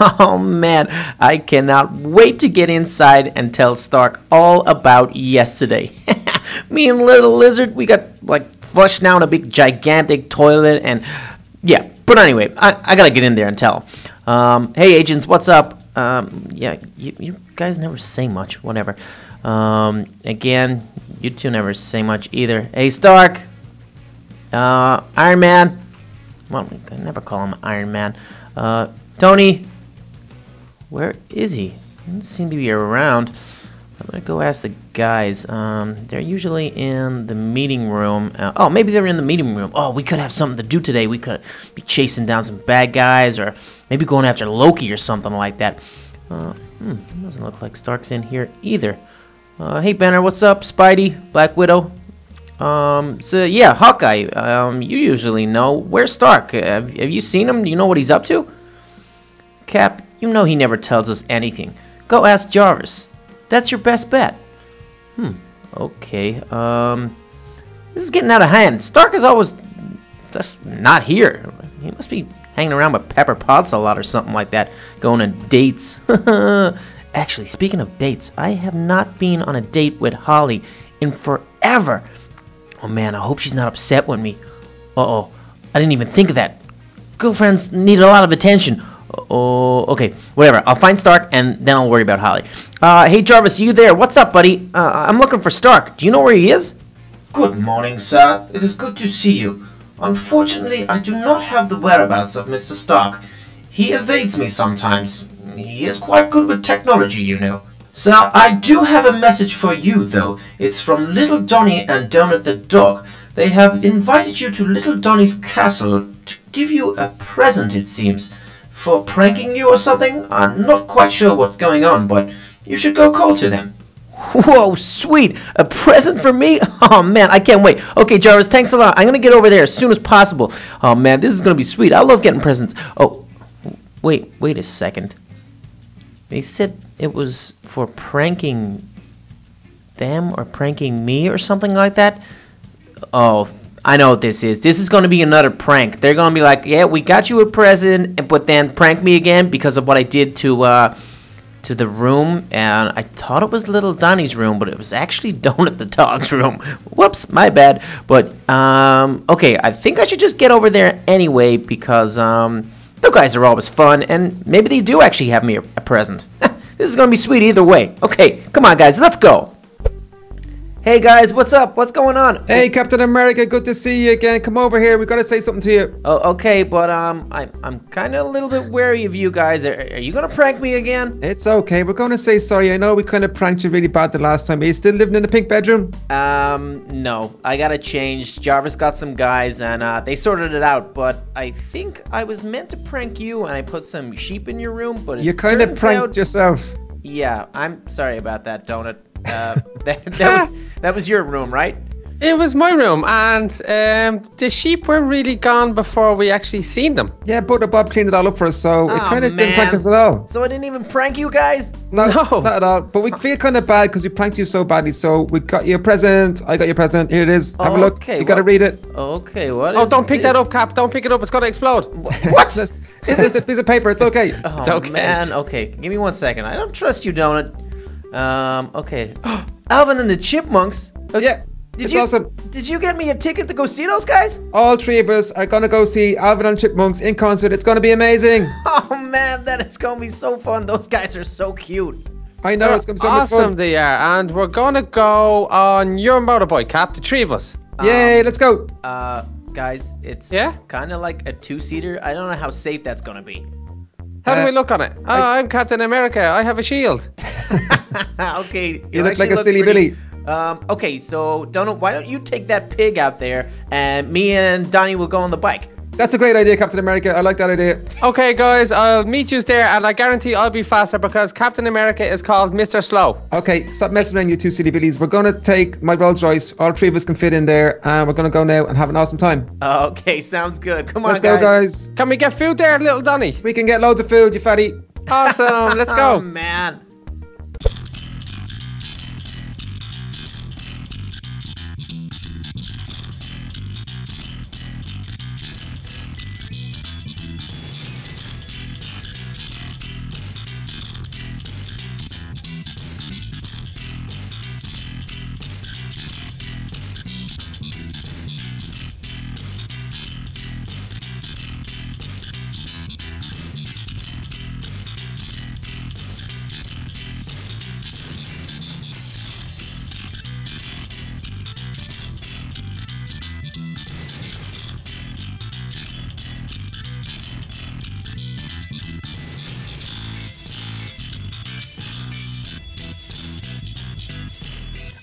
Oh man, I cannot wait to get inside and tell Stark all about yesterday. Me and Little Lizard, we got like flushed down a big gigantic toilet and yeah. But anyway, I, I gotta get in there and tell. Um, hey agents, what's up? Um, yeah, you, you guys never say much. Whatever. Um, again, you two never say much either. Hey Stark, uh, Iron Man. Well, I never call him Iron Man. Uh, Tony, where is he? He doesn't seem to be around. I'm gonna go ask the guys. Um, they're usually in the meeting room. Uh, oh, maybe they're in the meeting room. Oh, we could have something to do today. We could be chasing down some bad guys, or maybe going after Loki or something like that. Uh, hmm, doesn't look like Stark's in here either. Uh, hey Banner, what's up? Spidey, Black Widow. Um, so yeah, Hawkeye. Um, you usually know. Where's Stark? Have, have you seen him? Do you know what he's up to? Cap, you know he never tells us anything. Go ask Jarvis. That's your best bet. Hmm. Okay. Um. This is getting out of hand. Stark is always just not here. He must be hanging around with Pepper Potts a lot or something like that. Going on dates. Actually, speaking of dates, I have not been on a date with Holly in forever. Oh man, I hope she's not upset with me. Uh oh. I didn't even think of that. Girlfriends need a lot of attention. Oh, okay. Whatever. I'll find Stark and then I'll worry about Holly. Uh, hey Jarvis, you there? What's up, buddy? Uh, I'm looking for Stark. Do you know where he is? Good morning, sir. It is good to see you. Unfortunately, I do not have the whereabouts of Mr. Stark. He evades me sometimes. He is quite good with technology, you know. Sir, I do have a message for you, though. It's from Little Donny and Donut the dog. They have invited you to Little Donny's castle to give you a present, it seems. For pranking you or something? I'm not quite sure what's going on, but you should go call to them. Whoa, sweet! A present for me? Oh man, I can't wait. Okay, Jarvis, thanks a lot. I'm gonna get over there as soon as possible. Oh man, this is gonna be sweet. I love getting presents. Oh, wait, wait a second. They said it was for pranking them or pranking me or something like that. Oh, I know what this is. This is going to be another prank. They're going to be like, "Yeah, we got you a present, but then prank me again because of what I did to uh, to the room." And I thought it was Little Donny's room, but it was actually Donut the dog's room. Whoops, my bad. But um, okay, I think I should just get over there anyway because um, the guys are always fun, and maybe they do actually have me a, a present. this is going to be sweet either way. Okay, come on, guys, let's go. Hey guys, what's up? What's going on? Hey, Captain America, good to see you again. Come over here. We gotta say something to you. Oh, okay, but um, I'm I'm kind of a little bit wary of you guys. Are, are you gonna prank me again? It's okay. We're gonna say sorry. I know we kind of pranked you really bad the last time. Are you still living in the pink bedroom? Um, no. I gotta change. Jarvis got some guys, and uh, they sorted it out. But I think I was meant to prank you, and I put some sheep in your room. But You kind of pranked out- yourself. Yeah, I'm sorry about that, Donut. Uh, that, that was that was your room, right? It was my room, and um, the sheep were really gone before we actually seen them. Yeah, Butler Bob cleaned it all up for us, so it kind of didn't prank us at all. So I didn't even prank you guys. No, No. not at all. But we feel kind of bad because we pranked you so badly. So we got you a present. I got your present. Here it is. Have a look. Okay, You gotta read it. Okay, what Oh, is don't pick that up, Cap. Don't pick it up. It's gonna explode. It's just, it's just a piece of paper. It's okay. Oh It's okay. man, okay. Give me one second. I don't trust you, Donut. Um, okay. Alvin and the Chipmunks. Uh, Yeah, Did it's you awesome. did you get me a ticket to go see those guys? All three of us are gonna go see Alvin and Chipmunks in concert. It's gonna be amazing. Oh man, that is gonna be so fun. Those guys are so cute. I know it's gonna be so much awesome fun. they are, and we're gonna go on your motorbike, Cap. The three of us. Yay, let's go. Uh, guys, it's Yeah? kind of like a two-seater. I don't know how safe that's gonna be. How do Uh, we look on it? Oh, I'm Captain America. I have a shield. okay, You look like a silly pretty- Billy. Um, okay, so Donut, why don't you take that pig out there, and me and Donnie will go on the bike. That's a great idea, Captain America. I like that idea. Okay, guys, I'll meet you there, and I guarantee I'll be faster because Captain America is called Mr. Slow. Okay, stop messing around, you two silly billies. We're gonna take my Rolls Royce. All three of us can fit in there, and we're gonna go now and have an awesome time. Okay, sounds good. Come on, Let's go, guys. Can we get food there, little Donny? We can get loads of food, you fatty. Awesome. Let's Oh go. man.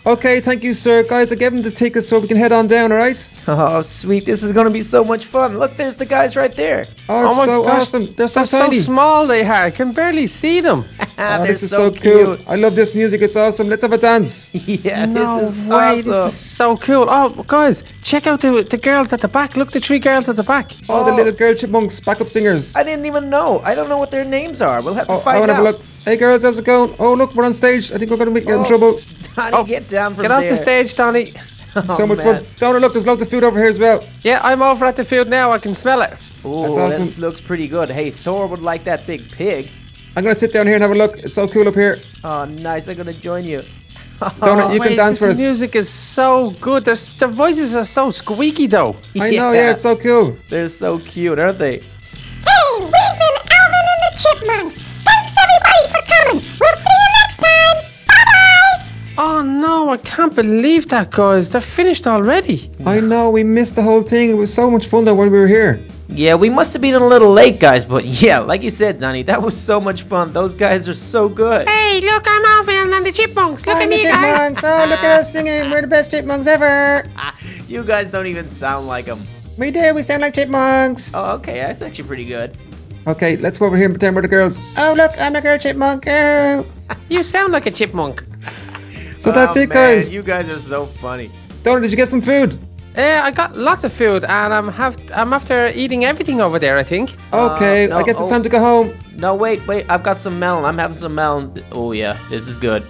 Okay, thank you, sir. Guys, I gave him the tickets so we can head on down, all right? Oh, sweet. This is going to be so much fun. Look, there's the guys right there. Oh, it's oh my so gosh, awesome. They're so They're tiny. so small they are. I can barely see them. Oh, this is so, cool. cute. I love this music. It's awesome. Let's have a dance. Yeah, no this is way, awesome. this is so cool. Oh, guys, check out the the girls at the back. Look, the three girls at the back. Oh, the Oh. little girl chipmunks, backup singers. I didn't even know. I don't know what their names are. We'll have to Oh, I find want to out. have a look. Hey, girls, how's it going? Oh, look, we're on stage. I think we're going to get in Oh. trouble. Donnie, Oh, get down from Get off there. the stage, Donny. so Oh, much man. fun. Donna, look, there's loads of food over here as well. Yeah, I'm over at the field now. I can smell it. Ooh, That's awesome. this looks pretty good. Hey, Thor would like that big pig. I'm going to sit down here and have a look. It's so cool up here. Oh, nice. I'm gonna join you. Donna, you can Wait, dance this for us. music is so good. Their, their voices are so squeaky, though. I know, yeah, it's so cool. They're so cute, aren't they? Hey, Oh I can't believe that, guys. They're finished already. I know, we missed the whole thing. It was so much fun though when we were here. Yeah, we must have been a little late, guys, but yeah, like you said, Donnie, that was so much fun. Those guys are so good. Hey, look, I'm Alvin and the Chipmunks. Look at me, guys. Oh, look at us singing. We're the best chipmunks ever. Ah, you guys don't even sound like them. We do. We sound like chipmunks. Oh, okay, that's actually pretty good. Okay, let's go over here and pretend we're the girls. Oh, look, I'm a girl chipmunk. Oh. You sound like a chipmunk. So that's Oh, it, man, guys. You guys are so funny. Donna, did you get some food? Yeah, I got lots of food, and I'm have I'm after eating everything over there. I think. Okay, uh, no, I guess it's oh. time to go home. No, wait, wait. I've got some melon. I'm having some melon. Oh yeah, this is good.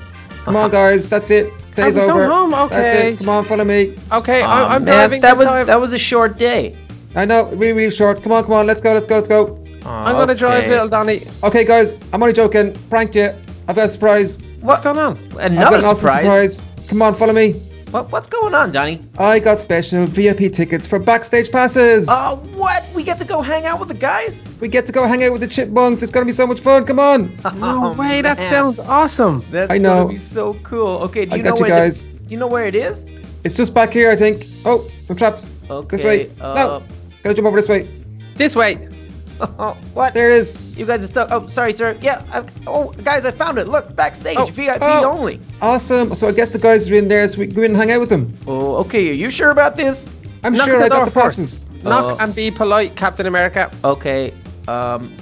Come on, guys. That's it. Day's we going over. home? That's Okay. it. Come on, follow me. Okay, Aw, I, I'm man, driving that this was time. that was a short day. I know, really, really short. Come on, come on. Let's go, let's go, let's go. I'm gonna drive little Donny. Okay, guys, I'm only joking. Pranked you. I've got a surprise. What's going on? I've Another got an awesome surprise. surprise. Come on, follow me. What, what's going on, Johnny? I got special VIP tickets for backstage passes. Oh, what? We get to go hang out with the guys? We get to go hang out with the chipmunks. It's gonna be so much fun. Come on. No Oh, way, that sounds awesome. That's I know. gonna be so cool. Okay, do I you got know you where the- guys. do you know where it is? It's just back here, I think. Oh, I'm trapped. Okay. This way. Uh, no. Gotta jump over this way. This way. Oh, what? There it is. You guys are stuck. Oh, sorry, sir. Yeah. I, oh, guys, I found it. Look, backstage, Oh, VIP oh. only. Awesome. So I guess the guys are in there, so we go in and hang out with them. Oh, okay. Are you sure about this? I'm Knock sure I got the first. passes. Knock Uh, and be polite, Captain America. Okay. Um.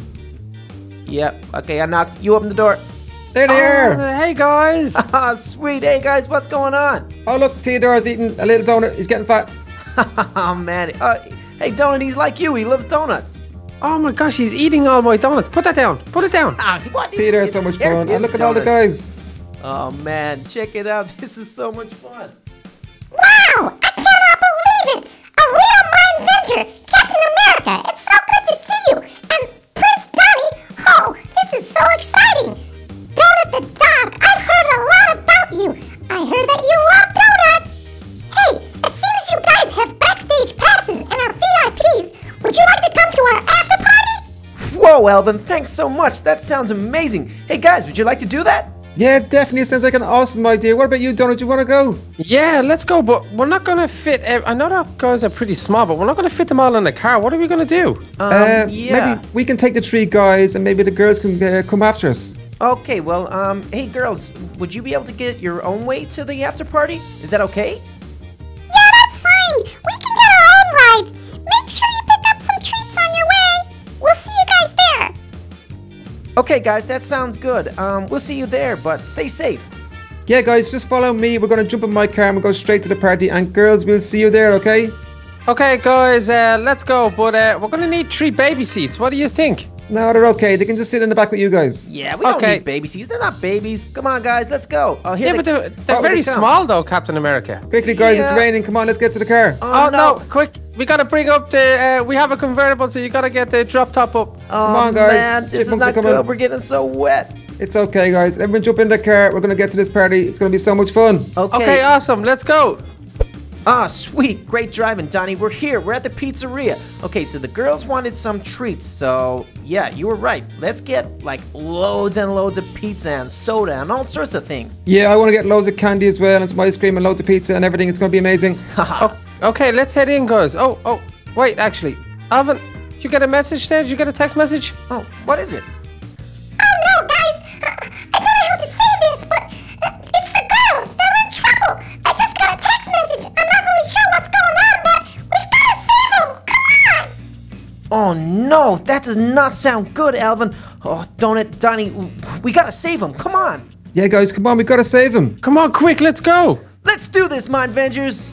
Yep. Okay, I knocked. You open the door. There they are. Oh, hey guys. Ah, sweet. Hey, guys, what's going on? Oh, look, Theodore's eating a little donut. He's getting fat. oh man. Uh, hey, Donut, he's like you. He loves donuts. Oh my gosh, he's eating all my donuts. Put that down. Put it down. Ah, what? Theodore's so much Here fun. And look at all the guys. Oh man, check it out. This is so much fun. Party? Whoa, Alvin, thanks so much. That sounds amazing. Hey guys, would you like to do that? Yeah, definitely sounds like an awesome idea. What about you, Donald? Do You want to go? Yeah, let's go. But we're not gonna fit. ev- I know that guys are pretty small, but we're not gonna fit them all in the car. What are we gonna do? Um, Uh, yeah. Maybe we can take the three guys and maybe the girls can uh, come after us. Okay, well, um, hey girls, would you be able to get your own way to the after party? Is that okay? Yeah, that's fine. We can get our own ride. Make sure you Okay, guys, that sounds good. Um, we'll see you there, but stay safe. Yeah, guys, just follow me. We're going to jump in my car and we'll go straight to the party. And girls, we'll see you there, okay? Okay, guys, uh, let's go. But uh, we're gonna need three baby seats. What do you think? No, they're okay. They can just sit in the back with you guys. Yeah, we don't need baby seats. They're not babies. Come on, guys, let's go. Oh, here Yeah, they but they're, they're oh, very they small, though, Captain America. Quickly, guys, Yeah. it's raining. Come on, let's get to the car. Oh, Oh, no. quick! We gotta bring up the. Uh, we have a convertible, so you gotta get the drop top up. Oh, Come on, guys. man, this is Chipmunks not are coming. good. We're getting so wet. It's okay, guys. Everyone jump in the car. We're going to get to this party. It's going to be so much fun. Okay. Okay, awesome. Let's go. Ah, sweet. Great driving, Donnie. We're here. We're at the pizzeria. Okay, so the girls wanted some treats. So, yeah, you were right. Let's get like loads and loads of pizza and soda and all sorts of things. Yeah, I want to get loads of candy as well and some ice cream and loads of pizza and everything. It's going to be amazing. Oh, Okay, let's head in, guys. Oh, oh, wait, actually, Alvin, you get a message there? Did you get a text message? Oh, what is it? Oh no, guys! Uh, I don't know how to say this, but uh, it's the girls. They're in trouble. I just got a text message. I'm not really sure what's going on, but we've got to save them. Come on! Oh no, that does not sound good, Alvin. Oh, don't it, Donnie? We gotta save them. Come on. Yeah, guys, come on. We gotta save them. Come on, quick, let's go. Let's do this, MineVengers.